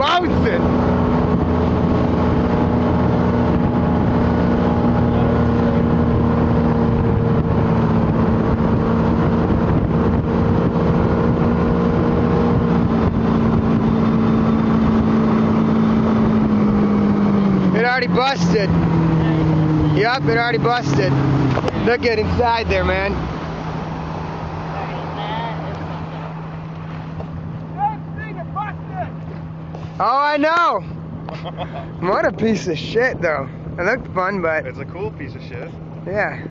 bouncing. already busted. Yep, it already busted. Look at inside there, man. Oh, I know. What a piece of shit, though. It looked fun, but It's a cool piece of shit. yeah.